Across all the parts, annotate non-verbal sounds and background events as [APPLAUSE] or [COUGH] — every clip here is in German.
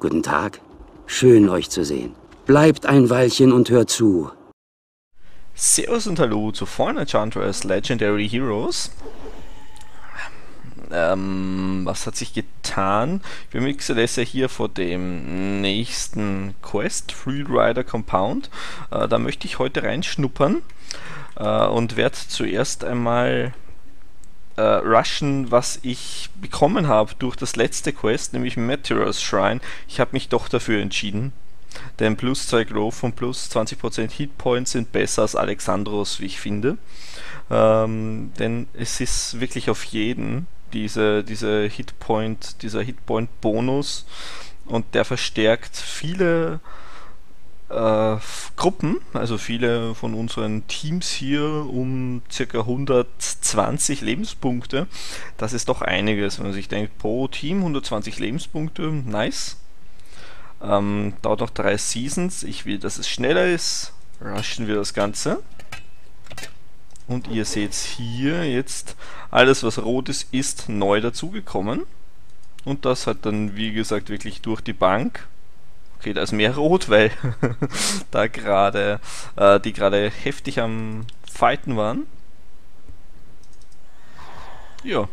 Guten Tag. Schön, euch zu sehen. Bleibt ein Weilchen und hört zu. Servus und Hallo zu Fallen Enchantress Legendary Heroes. Ähm, was hat sich getan? Wir haben Xelessa hier vor dem nächsten Quest, Freerider Compound. Äh, da möchte ich heute reinschnuppern äh, und werde zuerst einmal äh, rushen, was ich bekommen habe durch das letzte Quest, nämlich Meteor's Shrine. Ich habe mich doch dafür entschieden. Denn plus 2 Growth und plus 20% Hitpoints sind besser als Alexandros, wie ich finde. Ähm, denn es ist wirklich auf jeden diese, diese Hitpoint, dieser Hitpoint-Bonus und der verstärkt viele äh, Gruppen, also viele von unseren Teams hier um ca. 120 Lebenspunkte. Das ist doch einiges, wenn man sich denkt, pro Team 120 Lebenspunkte, nice. Ähm, dauert noch drei Seasons. Ich will, dass es schneller ist. Rushen wir das Ganze. Und ihr seht hier jetzt, alles was rot ist, ist neu dazugekommen. Und das hat dann, wie gesagt, wirklich durch die Bank. Okay, da ist mehr rot, weil [LAUGHS] da gerade äh, die gerade heftig am Fighten waren. Ja,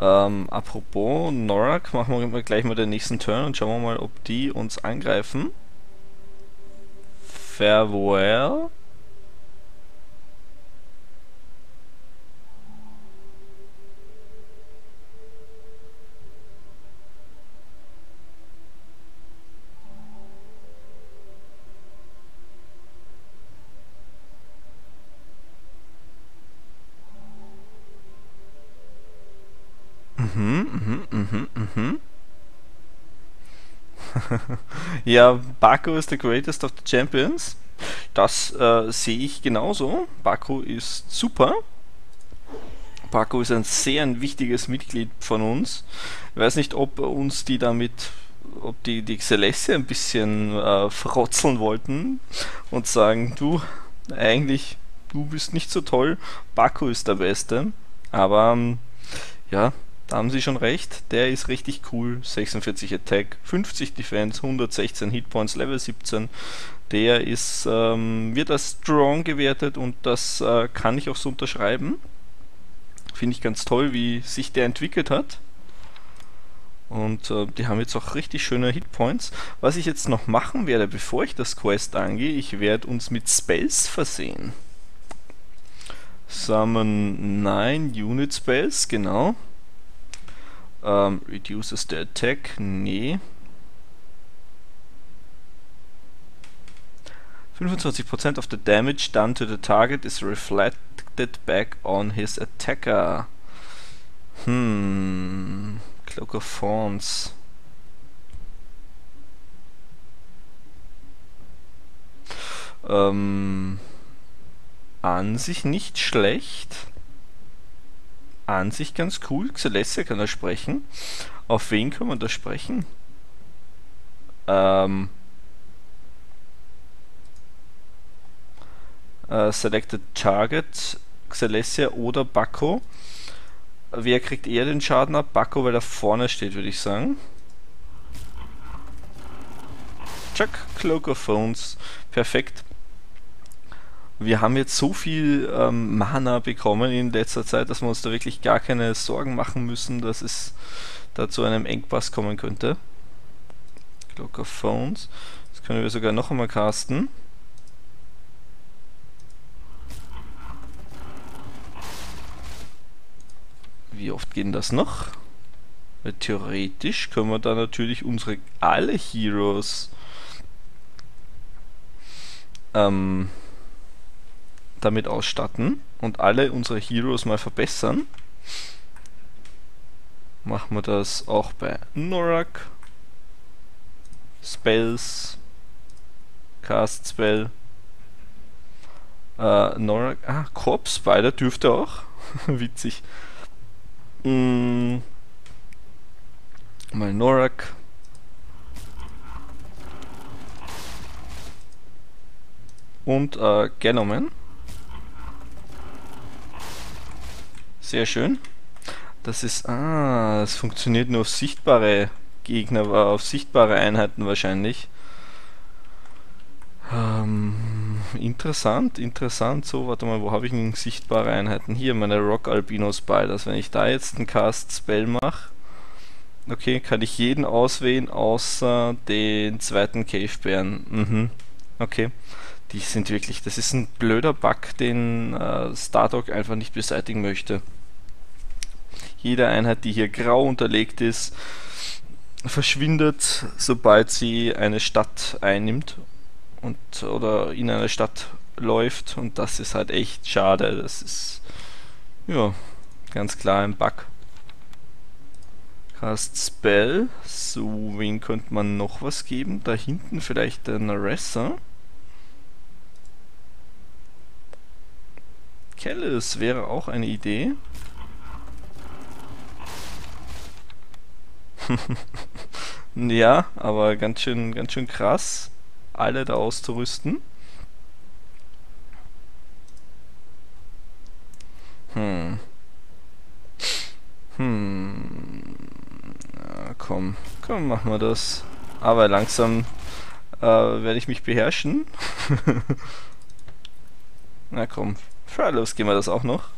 ähm, apropos Norak, machen wir gleich mal den nächsten Turn und schauen wir mal, ob die uns angreifen. Farewell. Ja, Baku ist the greatest of the champions. Das äh, sehe ich genauso. Baku ist super. Baku ist ein sehr ein wichtiges Mitglied von uns. Ich weiß nicht, ob uns die damit, ob die die Celeste ein bisschen äh, frotzeln wollten und sagen, du, eigentlich, du bist nicht so toll, Baku ist der Beste. Aber ähm, ja, da haben sie schon recht, der ist richtig cool. 46 Attack, 50 Defense, 116 Hitpoints, Level 17. Der ist, ähm, wird als strong gewertet und das äh, kann ich auch so unterschreiben. Finde ich ganz toll, wie sich der entwickelt hat. Und äh, die haben jetzt auch richtig schöne Hitpoints. Was ich jetzt noch machen werde, bevor ich das Quest angehe, ich werde uns mit Spells versehen. Summon 9 Unit Spells, genau. Um, reduces the attack? Nee. 25% of the damage done to the target is reflected back on his attacker. Hmm. Cloak of Thorns. Ähm, an sich nicht schlecht an sich ganz cool. Celestia kann er sprechen. Auf wen kann man da sprechen? Ähm, äh, selected Target, Celestia oder Bakko. Wer kriegt eher den Schaden ab? Bakko, weil er vorne steht, würde ich sagen. Chuck, Cloak of Phones. Perfekt wir haben jetzt so viel ähm, Mana bekommen in letzter Zeit, dass wir uns da wirklich gar keine Sorgen machen müssen, dass es da zu einem Engpass kommen könnte. Clock of Phones. Das können wir sogar noch einmal casten. Wie oft geht das noch? Weil theoretisch können wir da natürlich unsere alle Heroes ähm, damit ausstatten und alle unsere Heroes mal verbessern. Machen wir das auch bei Norak. Spells. Cast Spell. Äh, Norak. Ah, Corpse Spider dürfte auch. [LAUGHS] Witzig. Mm. Mal Norak. Und äh, Genomen. Sehr schön. Das ist, ah, es funktioniert nur auf sichtbare Gegner auf sichtbare Einheiten wahrscheinlich. Ähm, interessant, interessant. So, warte mal, wo habe ich denn sichtbare Einheiten? Hier, meine Rock Albino Spiders. Wenn ich da jetzt einen Cast Spell mache, okay, kann ich jeden auswählen, außer den zweiten Cavebären. Mhm. Okay. Die sind wirklich, das ist ein blöder Bug, den äh, Stardock einfach nicht beseitigen möchte. Jede Einheit, die hier grau unterlegt ist, verschwindet, sobald sie eine Stadt einnimmt und oder in eine Stadt läuft und das ist halt echt schade. Das ist ja ganz klar ein Bug. Cast Spell. So, wen könnte man noch was geben? Da hinten vielleicht der Naressa. Kellis wäre auch eine Idee. [LAUGHS] ja, aber ganz schön, ganz schön krass, alle da auszurüsten. Hm. Hm. Ja, komm, komm, machen wir das. Aber langsam äh, werde ich mich beherrschen. [LAUGHS] Na komm, Freilos gehen wir das auch noch.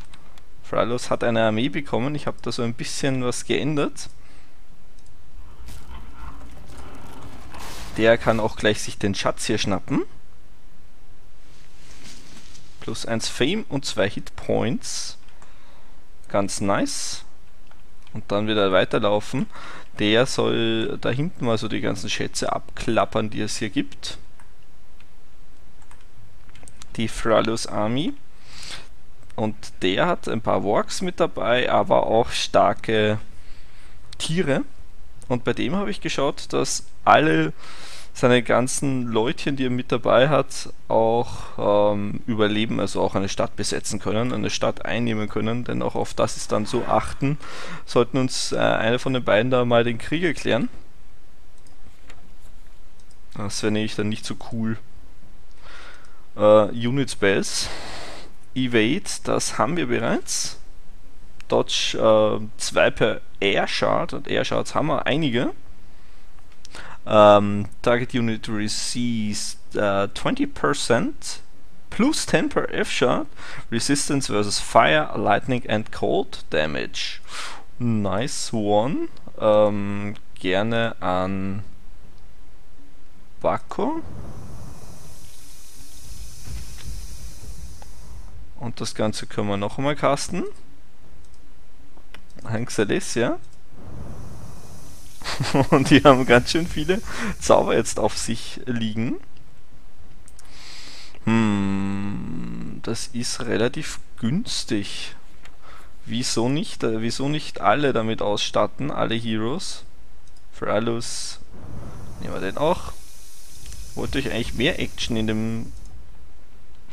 Freilos hat eine Armee bekommen. Ich habe da so ein bisschen was geändert. Der kann auch gleich sich den Schatz hier schnappen. Plus 1 Fame und 2 Hit Points. Ganz nice. Und dann wieder weiterlaufen. Der soll da hinten mal so die ganzen Schätze abklappern, die es hier gibt. Die Fralus Army. Und der hat ein paar Works mit dabei, aber auch starke Tiere. Und bei dem habe ich geschaut, dass alle seine ganzen Leutchen, die er mit dabei hat, auch ähm, überleben, also auch eine Stadt besetzen können, eine Stadt einnehmen können, denn auch auf das ist dann so achten, sollten uns äh, einer von den beiden da mal den Krieg erklären. Das wäre nämlich dann nicht so cool. Äh, Unit Spells. Evade, das haben wir bereits. Dodge 2 äh, per Air Shard und Air Shards haben wir einige. Um, target unit receives uh, 20% plus 10 per F-Shot resistance versus fire, lightning and cold damage. Nice one. Um, gerne an Baco. Und das Ganze können wir noch einmal casten. Hank Celestia. [LAUGHS] Und die haben ganz schön viele Zauber jetzt auf sich liegen. Hm, das ist relativ günstig. Wieso nicht, äh, wieso nicht alle damit ausstatten, alle Heroes? Für alles nehmen wir den auch. Wollte euch eigentlich mehr Action in dem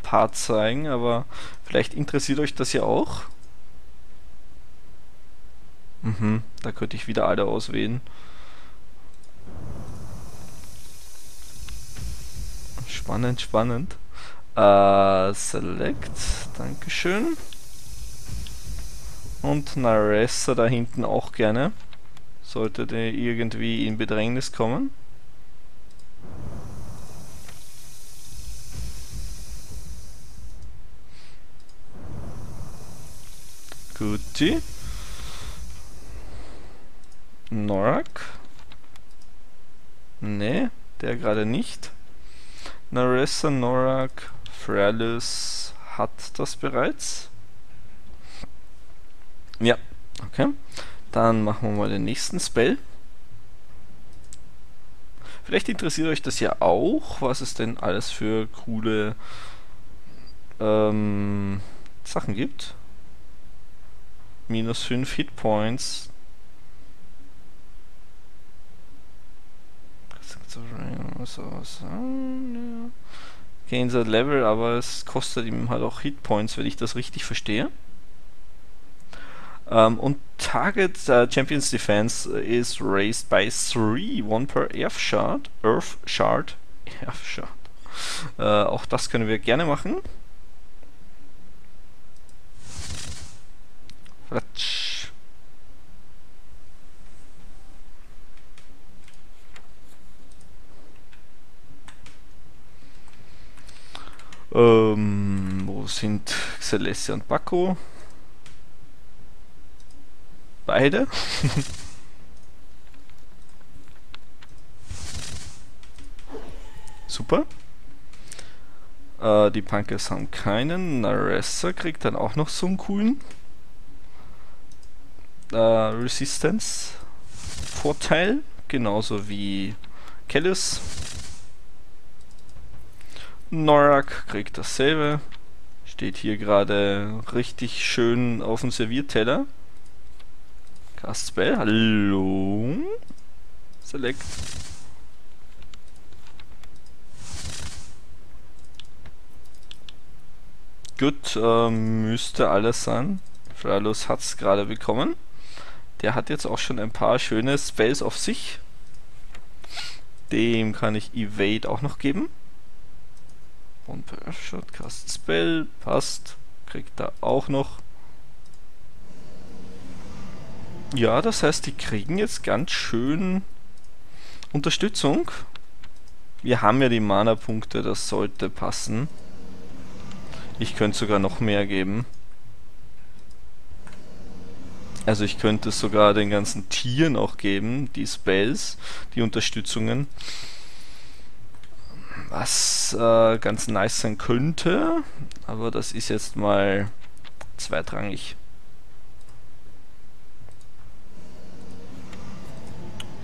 Part zeigen, aber vielleicht interessiert euch das ja auch. Mhm, da könnte ich wieder alle auswählen. Spannend, spannend. Äh, select, Dankeschön. Und Naressa da hinten auch gerne. Sollte der irgendwie in Bedrängnis kommen. Guti. Norak. Ne, der gerade nicht. Narissa, Norak, Fralis hat das bereits. Ja, okay. Dann machen wir mal den nächsten Spell. Vielleicht interessiert euch das ja auch, was es denn alles für coole ähm, Sachen gibt. Minus 5 Hitpoints, Gains at Level, aber es kostet ihm halt auch Hitpoints, wenn ich das richtig verstehe. Um, und Target uh, Champions Defense is raised by 3, 1 per Earth Shard. Earth Shard. [LAUGHS] Earth Shard. Uh, auch das können wir gerne machen. Quatsch. Ähm, wo sind Celestia und Baku? Beide? [LAUGHS] Super. Äh, die Punkers haben keinen. Naressa kriegt dann auch noch so einen coolen äh, Resistance Vorteil. Genauso wie Kellis. Norak kriegt dasselbe. Steht hier gerade richtig schön auf dem Servierteller. Cast Spell, hallo. Select. Gut, äh, müsste alles sein. Fralus hat es gerade bekommen. Der hat jetzt auch schon ein paar schöne Spells auf sich. Dem kann ich Evade auch noch geben. Und Shot, Cast Spell, passt. Kriegt da auch noch. Ja, das heißt, die kriegen jetzt ganz schön Unterstützung. Wir haben ja die Mana-Punkte, das sollte passen. Ich könnte sogar noch mehr geben. Also ich könnte sogar den ganzen Tieren auch geben, die Spells, die Unterstützungen. Was äh, ganz nice sein könnte, aber das ist jetzt mal zweitrangig.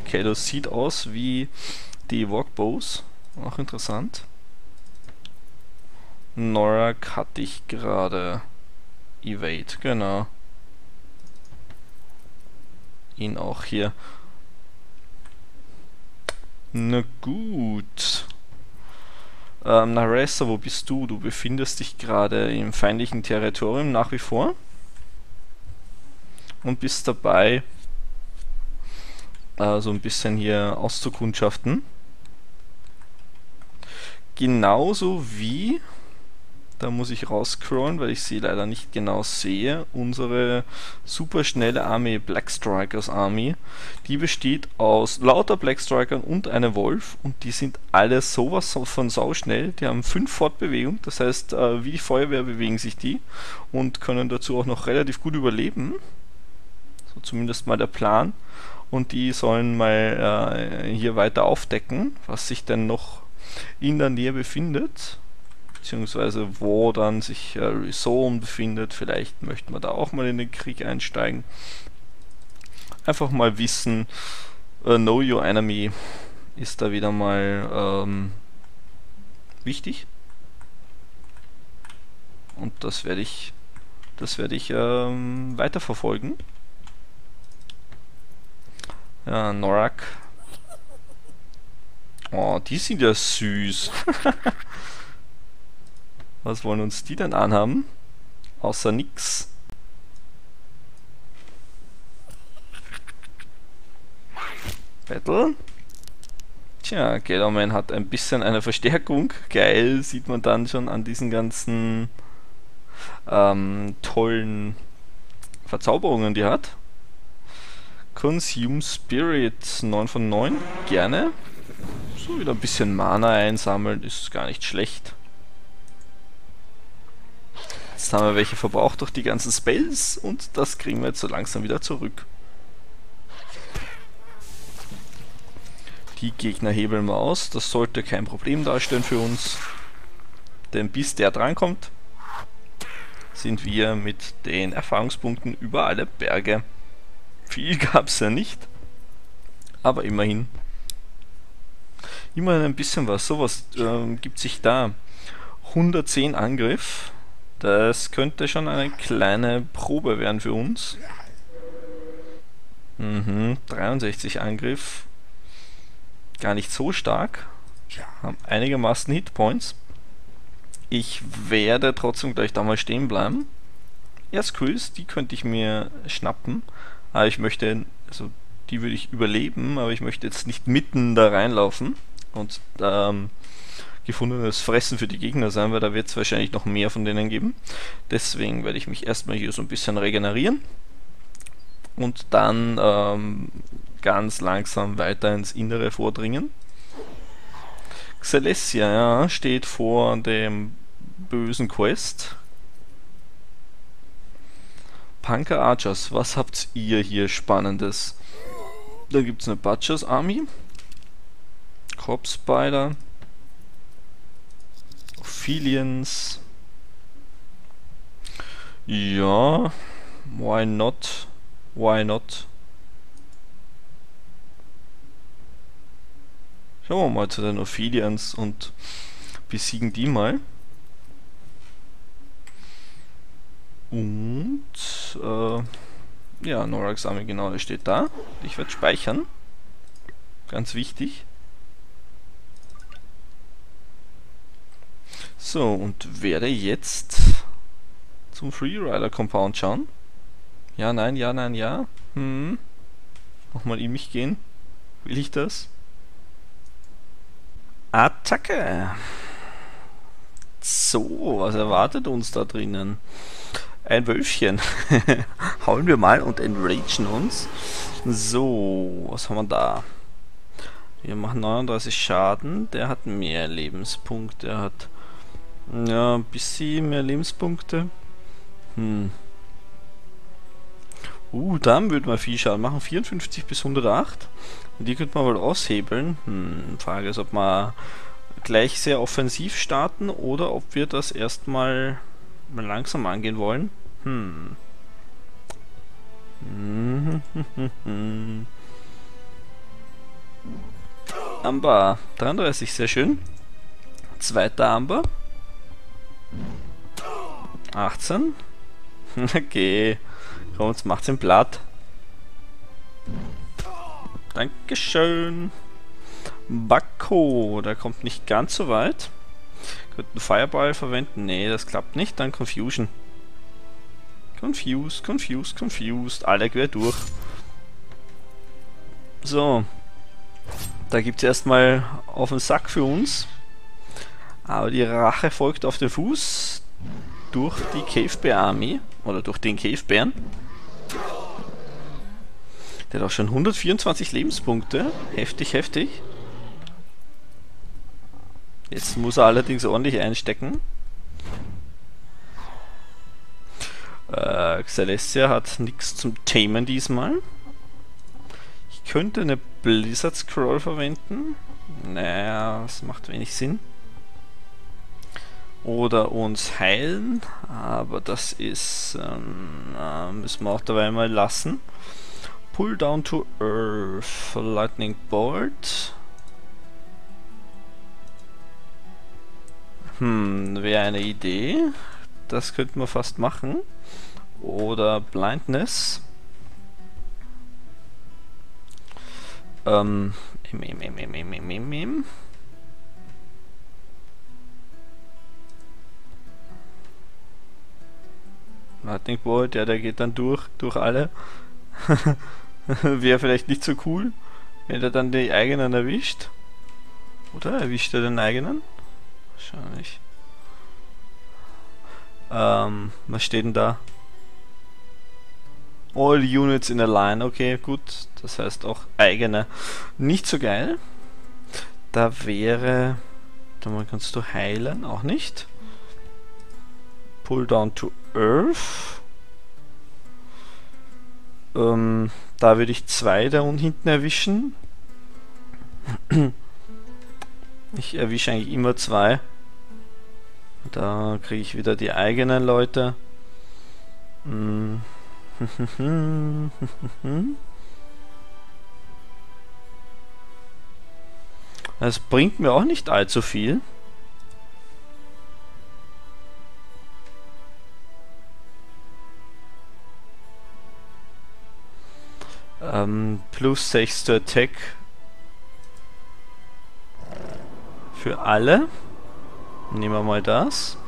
Okay, das sieht aus wie die Walkbows. Auch interessant. Norak hatte ich gerade. Evade, genau. Ihn auch hier. Na gut. Ähm, Naressa, wo bist du? Du befindest dich gerade im feindlichen Territorium nach wie vor. Und bist dabei, äh, so ein bisschen hier auszukundschaften. Genauso wie da muss ich rausscrollen, weil ich sie leider nicht genau sehe. Unsere superschnelle Armee Black Strikers Army, die besteht aus lauter Black Strikern und einem Wolf und die sind alle sowas von sauschnell. Die haben fünf Fortbewegung, das heißt, äh, wie die Feuerwehr bewegen sich die und können dazu auch noch relativ gut überleben. So zumindest mal der Plan. Und die sollen mal äh, hier weiter aufdecken, was sich denn noch in der Nähe befindet beziehungsweise wo dann sich äh, Rezone befindet. Vielleicht möchten wir da auch mal in den Krieg einsteigen. Einfach mal wissen, äh, Know Your Enemy ist da wieder mal ähm, wichtig. Und das werde ich, das werde ich ähm, weiterverfolgen. Ja, Norak. Oh, die sind ja süß. [LAUGHS] Was wollen uns die denn anhaben? Außer nix. Battle. Tja, Gellerman hat ein bisschen eine Verstärkung. Geil, sieht man dann schon an diesen ganzen ähm, tollen Verzauberungen, die hat. Consume Spirit 9 von 9, gerne. So wieder ein bisschen Mana einsammeln, ist gar nicht schlecht. Jetzt haben wir welche verbraucht durch die ganzen Spells und das kriegen wir jetzt so langsam wieder zurück. Die Gegner hebeln wir aus, das sollte kein Problem darstellen für uns. Denn bis der drankommt, sind wir mit den Erfahrungspunkten über alle Berge. Viel gab es ja nicht, aber immerhin. Immerhin ein bisschen was. Sowas äh, gibt sich da. 110 Angriff, das könnte schon eine kleine Probe werden für uns. Mhm, 63 Angriff. Gar nicht so stark. Haben einigermaßen Hitpoints. Ich werde trotzdem gleich da mal stehen bleiben. Ja, Squills, die könnte ich mir schnappen. Aber ich möchte, also die würde ich überleben, aber ich möchte jetzt nicht mitten da reinlaufen. Und ähm, gefundenes Fressen für die Gegner sein, weil da wird es wahrscheinlich noch mehr von denen geben. Deswegen werde ich mich erstmal hier so ein bisschen regenerieren und dann ähm, ganz langsam weiter ins Innere vordringen. Celestia ja, steht vor dem bösen Quest. Punker Archers, was habt ihr hier Spannendes? Da gibt es eine Butchers Army. Corpse Spider. Ophelians. Ja, why not? Why not? Schauen wir mal zu den Ophelians und besiegen die mal. Und äh, ja, Norax Army genau, der steht da. Ich werde speichern. Ganz wichtig. So, und werde jetzt zum Freerider Compound schauen. Ja, nein, ja, nein, ja. Hm. Nochmal in mich gehen. Will ich das? Attacke! So, was erwartet uns da drinnen? Ein Wölfchen. [LAUGHS] Hauen wir mal und enragen uns. So, was haben wir da? Wir machen 39 Schaden. Der hat mehr Lebenspunkte. Der hat ja, ein bisschen mehr Lebenspunkte. Hm. Uh, dann würde man viel Schaden machen. 54 bis 108. Die könnte man wohl aushebeln. Hm, Frage ist, ob wir gleich sehr offensiv starten oder ob wir das erstmal mal langsam angehen wollen. Hm. [LAUGHS] Amber 33, sehr schön. Zweiter Amber. 18. [LAUGHS] okay. Komm, jetzt macht's im Blatt. Dankeschön. Bakko, der kommt nicht ganz so weit. Könnten Fireball verwenden? Nee, das klappt nicht. Dann Confusion. Confused, confused, confused. Alle quer durch. So. Da gibt es erstmal auf den Sack für uns. Aber die Rache folgt auf den Fuß durch die Cave Bear Army. Oder durch den Cave Bären. Der hat auch schon 124 Lebenspunkte. Heftig, heftig. Jetzt muss er allerdings ordentlich einstecken. Äh, Celestia hat nichts zum Tamen diesmal. Ich könnte eine Blizzard Scroll verwenden. Naja, das macht wenig Sinn. Oder uns heilen, aber das ist, ähm, äh, müssen wir auch dabei mal lassen. Pull down to earth, lightning bolt. Hm, wäre eine Idee. Das könnten wir fast machen. Oder Blindness. Ähm, im, im, im, im, im, im, im, Lightning Bolt, ja, der geht dann durch, durch alle. [LAUGHS] Wäre vielleicht nicht so cool, wenn er dann die eigenen erwischt. Oder erwischt er den eigenen? Wahrscheinlich. Ähm, was steht denn da? All Units in a Line, okay, gut. Das heißt auch eigene. Nicht so geil. Da wäre... Da kannst du heilen, auch nicht. Pull down to Earth. Ähm, da würde ich zwei da unten hinten erwischen. Ich erwische eigentlich immer zwei. Da kriege ich wieder die eigenen Leute. [LAUGHS] Es bringt mir auch nicht allzu viel. Ähm, plus 6 to Attack für alle. Nehmen wir mal das.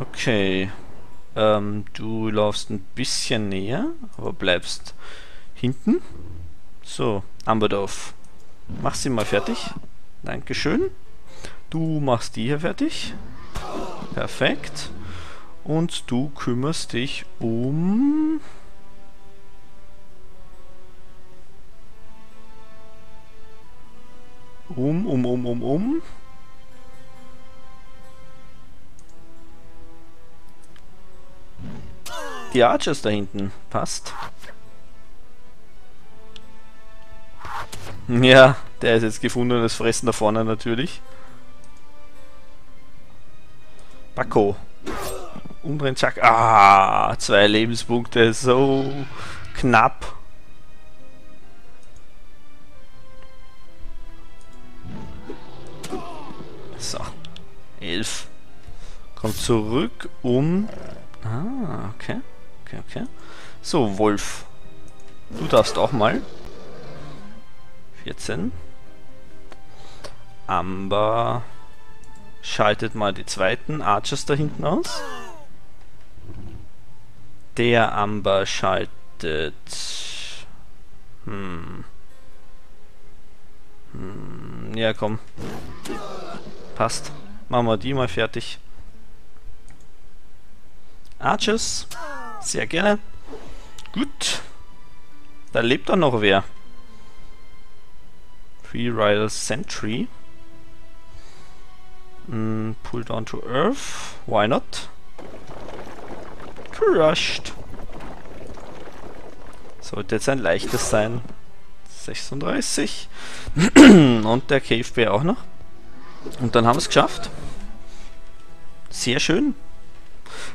Okay. Ähm, du laufst ein bisschen näher, aber bleibst hinten. So, Amberdorf. Mach sie mal fertig. Dankeschön. Du machst die hier fertig. Perfekt. Und du kümmerst dich um... Um, um, um, um, um. Die Archers da hinten. Passt. Ja, der ist jetzt gefunden. Das Fressen da vorne natürlich. Bako. Umdrehen, zack. Ah, zwei Lebenspunkte. So knapp. 11. Kommt zurück um... Ah, okay. Okay, okay. So, Wolf. Du darfst auch mal. 14. Amber schaltet mal die zweiten Archers da hinten aus. Der Amber schaltet... Hm. Hm, ja, komm. Passt. Machen wir die mal fertig. Archers. Sehr gerne. Gut. Da lebt doch noch wer. Free Rider Sentry. Mm, pull down to Earth. Why not? Crushed. Sollte jetzt ein leichtes sein. 36. [CLEARS THROAT] Und der Cave Bear auch noch. Und dann haben wir es geschafft. Sehr schön.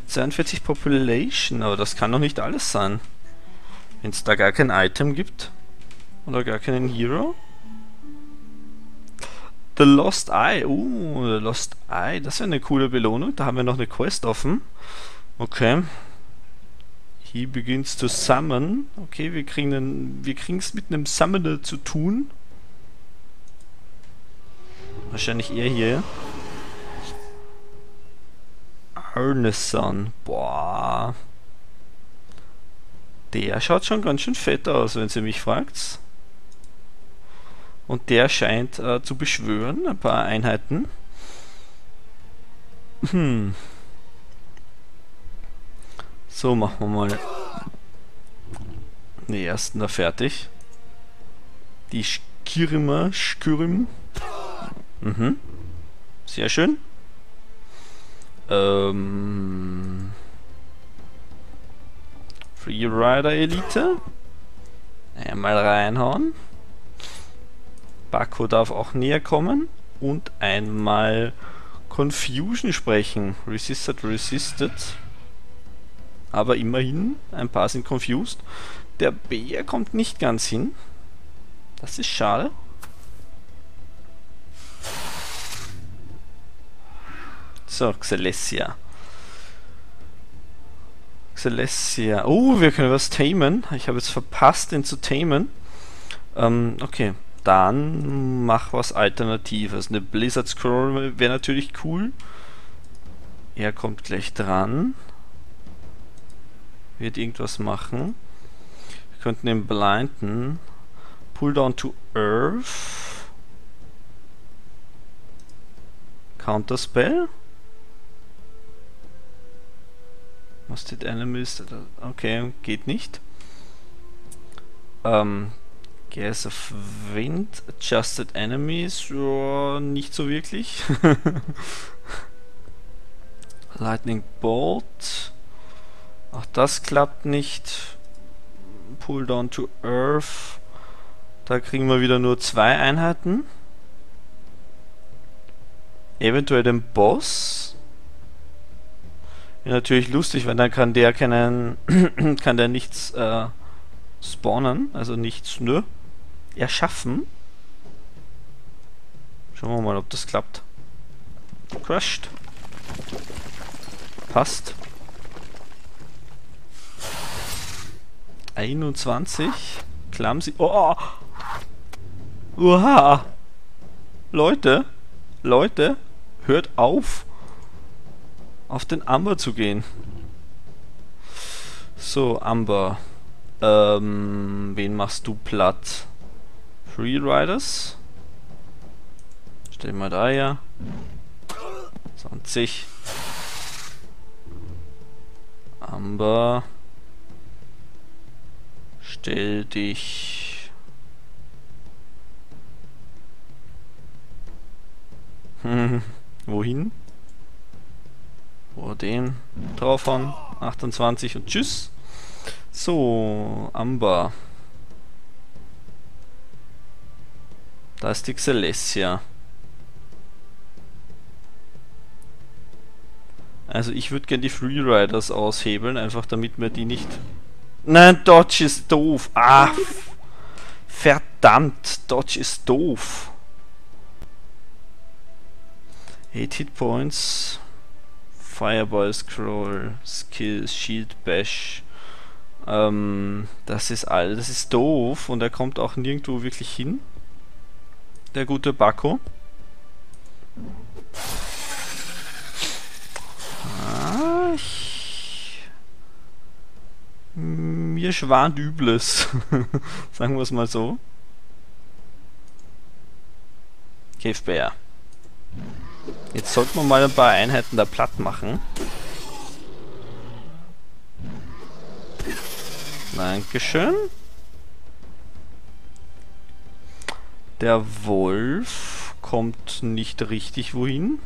42 Population, aber das kann doch nicht alles sein. Wenn es da gar kein Item gibt. Oder gar keinen Hero. The Lost Eye. Uh, The Lost Eye. Das wäre eine coole Belohnung. Da haben wir noch eine Quest offen. Okay. He begins to summon. Okay, wir kriegen es mit einem Summoner zu tun. Wahrscheinlich eher hier. Arneson. Boah. Der schaut schon ganz schön fett aus, wenn sie mich fragt. Und der scheint äh, zu beschwören, ein paar Einheiten. Hm. So, machen wir mal die ersten da fertig. Die Skirma, Skirm. Mhm. Sehr schön. Ähm. Freerider Elite. Einmal reinhauen. Baku darf auch näher kommen. Und einmal Confusion sprechen. Resisted, resisted. Aber immerhin, ein paar sind confused. Der Bär kommt nicht ganz hin. Das ist schade. So, Xelesia. Xelesia. Oh, wir können was tamen. Ich habe jetzt verpasst, den zu tamen. Ähm, okay. Dann mach was Alternatives. Eine Blizzard Scroll wäre natürlich cool. Er kommt gleich dran. Wird irgendwas machen. Wir könnten den blinden. Pull down to Earth. Counterspell. Must enemies. Okay, geht nicht. Ähm, Gas of Wind, Adjusted Enemies, ja, nicht so wirklich. [LAUGHS] Lightning Bolt, auch das klappt nicht. Pull down to Earth, da kriegen wir wieder nur zwei Einheiten. Eventuell den Boss. Ja, natürlich lustig, weil dann kann der keinen, [CLEARS THROAT] kann der nichts äh, spawnen, also nichts nö, erschaffen. Schauen wir mal, ob das klappt. Crushed. Passt. 21. Clumsy. Oh! Uha! Leute! Leute! Hört auf! Auf den Amber zu gehen. So, Amber. Ähm, wen machst du platt? Freeriders? Stell mal da her. 20. Amber. Stell dich. Hm, [LAUGHS] wohin? Oder den draufhauen. 28 und tschüss. So, Amber. Da ist die Celestia. Also ich würde gerne die Freeriders aushebeln, einfach damit wir die nicht... Nein, Dodge ist doof. Ah, verdammt, Dodge ist doof. 8 Hit Points. Fireball Scroll, Skills, Shield Bash. Ähm, das ist all, das ist doof und er kommt auch nirgendwo wirklich hin. Der gute Bako. Ah, mir schwant Übles. [LAUGHS] Sagen wir es mal so. Cave Bear. Jetzt sollten wir mal ein paar Einheiten da platt machen. Dankeschön. Der Wolf kommt nicht richtig wohin.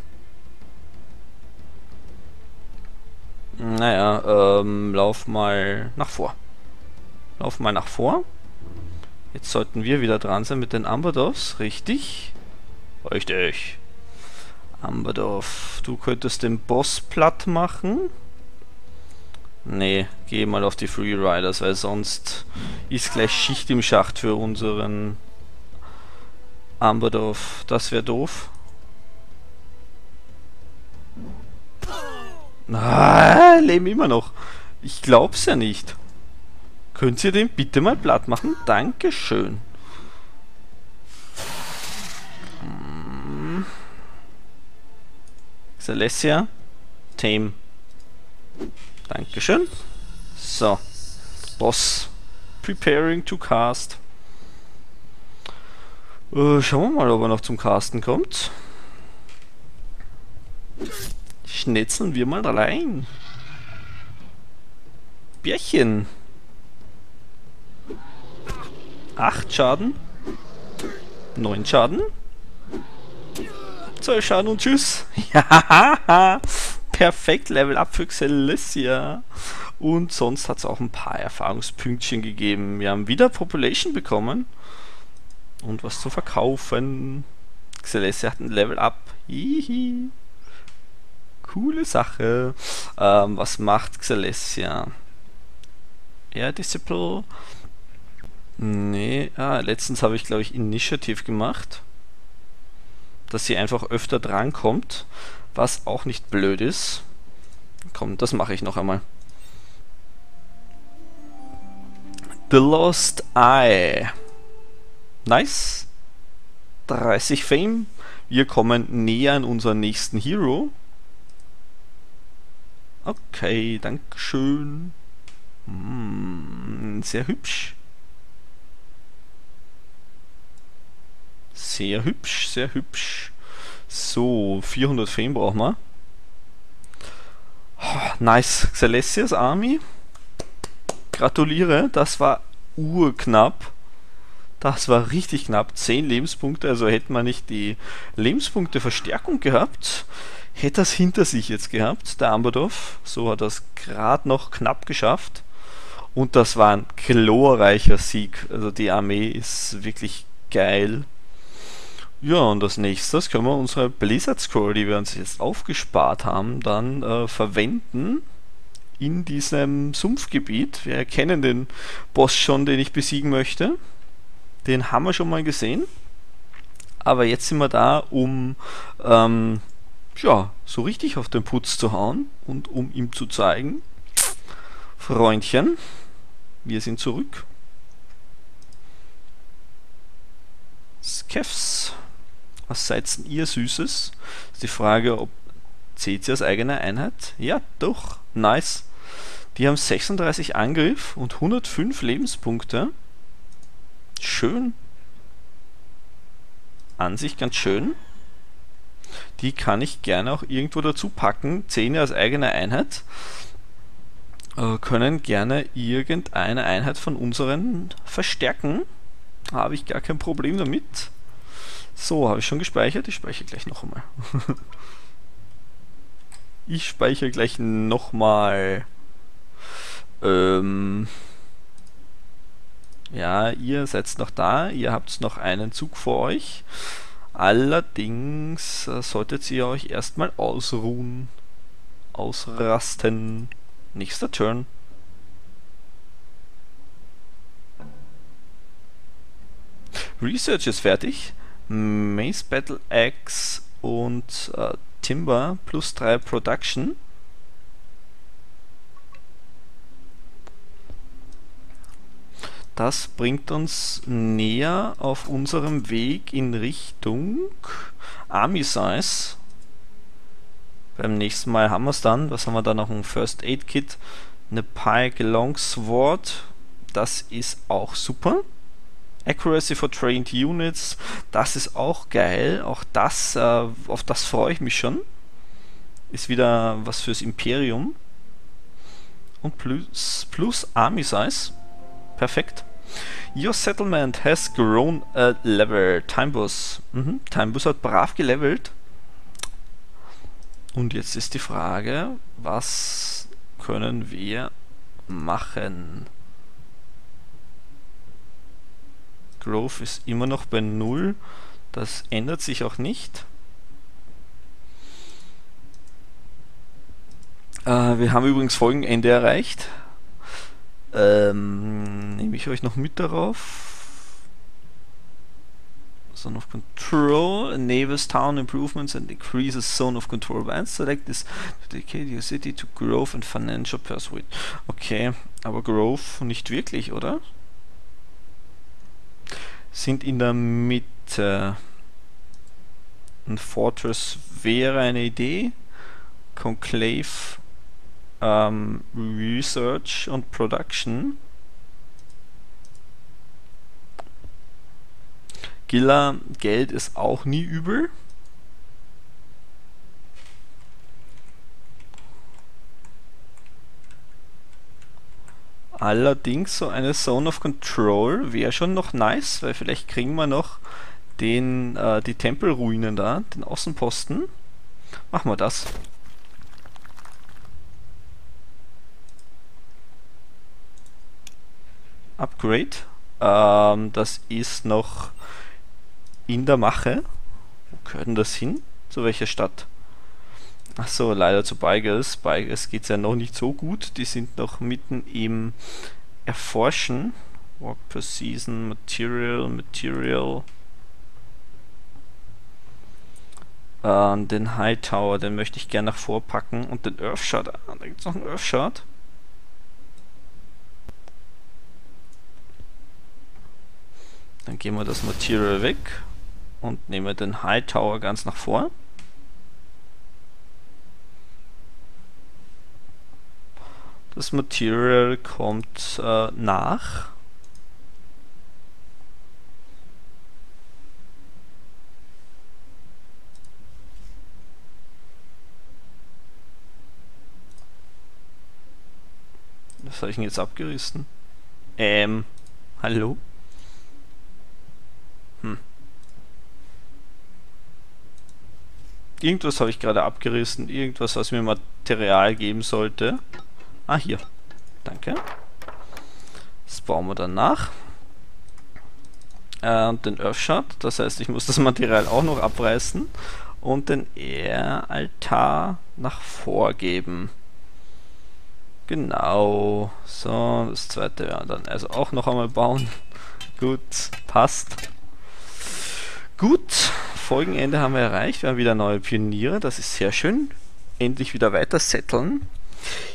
Naja, ähm, lauf mal nach vor. Lauf mal nach vor. Jetzt sollten wir wieder dran sein mit den Amberdorfs, richtig? Richtig. Amberdorf, du könntest den Boss platt machen. Nee, geh mal auf die Freeriders, weil sonst ist gleich Schicht im Schacht für unseren Amberdorf. Das wäre doof. Ah, leben immer noch. Ich glaub's ja nicht. Könnt ihr den bitte mal platt machen? Dankeschön. Celestia. Tame. Dankeschön. So. Boss. Preparing to cast. Äh, schauen wir mal, ob er noch zum Casten kommt. Schnetzeln wir mal rein. Bärchen. 8 Schaden. 9 Schaden. 2 Schaden und tschüss. Ja, [LAUGHS] perfekt Level Up für Celestia. Und sonst hat es auch ein paar Erfahrungspünktchen gegeben. Wir haben wieder Population bekommen. Und was zu verkaufen. Celestia hat ein Level Up. Hihi. Coole Sache. Ähm, was macht Celestia? Air Disciple. Nee, ah, letztens habe ich glaube ich Initiative gemacht. Dass sie einfach öfter drankommt. Was auch nicht blöd ist. Komm, das mache ich noch einmal. The Lost Eye. Nice. 30 Fame. Wir kommen näher an unseren nächsten Hero. Okay, dankeschön. Hm, sehr hübsch. Sehr hübsch, sehr hübsch. So, 400 Fame brauchen wir. Nice. Celestias Army. Gratuliere, das war urknapp. Das war richtig knapp. 10 Lebenspunkte, also hätten wir nicht die Lebenspunkte Verstärkung gehabt, hätte das hinter sich jetzt gehabt, der Amberdorf. So hat es gerade noch knapp geschafft. Und das war ein glorreicher Sieg. Also die Armee ist wirklich geil. Ja, und als nächstes können wir unsere Blizzard Scroll, die wir uns jetzt aufgespart haben, dann äh, verwenden in diesem Sumpfgebiet. Wir erkennen den Boss schon, den ich besiegen möchte. Den haben wir schon mal gesehen. Aber jetzt sind wir da, um ähm, ja, so richtig auf den Putz zu hauen und um ihm zu zeigen, Freundchen, wir sind zurück. Skeffs, was seid denn ihr Süßes? Ist die Frage, ob als eigene Einheit? Ja, doch, nice. Die haben 36 Angriff und 105 Lebenspunkte. Schön. An sich ganz schön. Die kann ich gerne auch irgendwo dazu packen. Zähne als eigene Einheit. Äh, können gerne irgendeine Einheit von unseren verstärken. Habe ich gar kein Problem damit. So, habe ich schon gespeichert? Ich speichere gleich noch einmal. [LAUGHS] Ich speichere gleich nochmal. Ähm, ja, ihr seid noch da. Ihr habt noch einen Zug vor euch. Allerdings äh, solltet ihr euch erstmal ausruhen. Ausrasten. Nächster Turn. Research ist fertig. Mace Battle Axe und äh, Timber plus 3 Production. Das bringt uns näher auf unserem Weg in Richtung Army Size. Beim nächsten Mal haben wir es dann. Was haben wir da noch? Ein First Aid Kit, eine Pike Longsword. Das ist auch super. Accuracy for Trained Units, das ist auch geil. Auch das, äh, auf das freue ich mich schon. Ist wieder was fürs Imperium. Und plus, plus Army Size. Perfekt. Your settlement has grown a level. Timebus. Mhm. Timebus hat brav gelevelt. Und jetzt ist die Frage, was können wir machen? Growth ist immer noch bei 0. Das ändert sich auch nicht. Äh, wir haben übrigens Folgenende erreicht. Ähm, nehme ich euch noch mit darauf. Zone of Control enables town improvements and increases zone of control bands. Select this to dedicate your city to growth and financial pursuit. Okay, aber growth nicht wirklich, oder? Sind in der Mitte. Ein Fortress wäre eine Idee. Conclave ähm, Research und Production. Gilla Geld ist auch nie übel. Allerdings so eine Zone of Control wäre schon noch nice, weil vielleicht kriegen wir noch den, äh, die Tempelruinen da, den Außenposten. Machen wir das. Upgrade. Ähm, das ist noch in der Mache. Wo gehört denn das hin? Zu welcher Stadt? Achso, leider zu Beigels. Beigels geht es ja noch nicht so gut. Die sind noch mitten im Erforschen. Walk per Season, Material, Material. Äh, den Hightower, den möchte ich gerne nach vorpacken. Und den Earthshot. Ah, da gibt es noch einen Earthshot. Dann gehen wir das Material weg und nehmen den Hightower ganz nach vor. Das Material kommt äh, nach. Was habe ich denn jetzt abgerissen? Ähm, hallo? Hm. Irgendwas habe ich gerade abgerissen, irgendwas, was mir Material geben sollte. Ah, hier. Danke. Das bauen wir dann nach. Äh, und den Earthshot, das heißt, ich muss das Material auch noch abreißen und den Air-Altar nach vorgeben. Genau. So, das zweite werden wir dann also auch noch einmal bauen. [LAUGHS] Gut, passt. Gut, Folgenende haben wir erreicht. Wir haben wieder neue Pioniere, das ist sehr schön. Endlich wieder weiter setteln.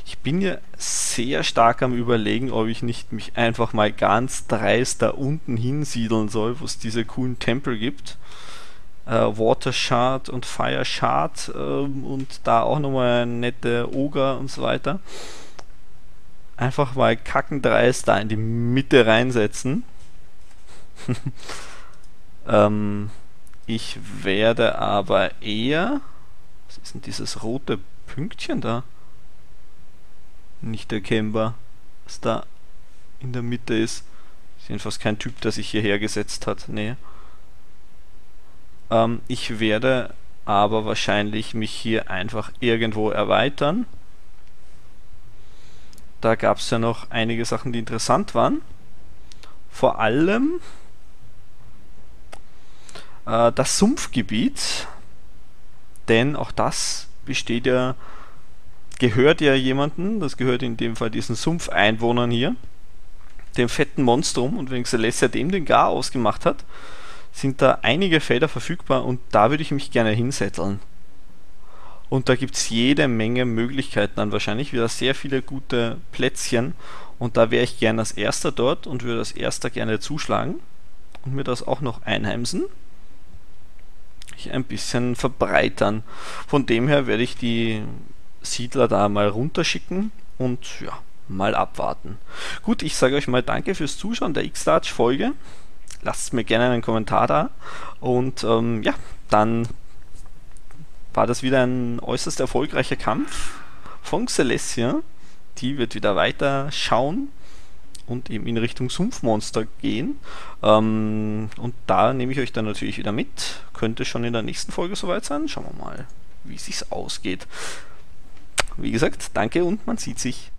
Ich bin ja sehr stark am überlegen, ob ich nicht mich einfach mal ganz dreist da unten hinsiedeln soll, wo es diese coolen Tempel gibt. Äh, Water Shard und Fire Shard ähm, und da auch nochmal nette Oger und so weiter. Einfach mal kackendreist da in die Mitte reinsetzen. [LAUGHS] ähm, ich werde aber eher. Was ist denn dieses rote Pünktchen da? Nicht erkennbar, was da in der Mitte ist. Ist jedenfalls kein Typ, der sich hierher gesetzt hat. Nee. Ähm, ich werde aber wahrscheinlich mich hier einfach irgendwo erweitern. Da gab es ja noch einige Sachen, die interessant waren. Vor allem äh, das Sumpfgebiet, denn auch das besteht ja, gehört ja jemandem, das gehört in dem Fall diesen Sumpfeinwohnern hier, dem fetten Monstrum und wenn Celestia dem den Gar ausgemacht hat, sind da einige Felder verfügbar und da würde ich mich gerne hinsetteln. Und da gibt es jede Menge Möglichkeiten dann wahrscheinlich, wieder sehr viele gute Plätzchen. Und da wäre ich gerne als erster dort und würde als erster gerne zuschlagen und mir das auch noch einheimsen. Ich ein bisschen verbreitern. Von dem her werde ich die Siedler da mal runterschicken und ja, mal abwarten. Gut, ich sage euch mal danke fürs Zuschauen der X-Large-Folge lasst mir gerne einen Kommentar da. Und ähm, ja, dann war das wieder ein äußerst erfolgreicher Kampf von Celestia. Die wird wieder weiter schauen und eben in Richtung Sumpfmonster gehen. Ähm, und da nehme ich euch dann natürlich wieder mit. Könnte schon in der nächsten Folge soweit sein. Schauen wir mal, wie es sich ausgeht. Wie gesagt, danke und man sieht sich.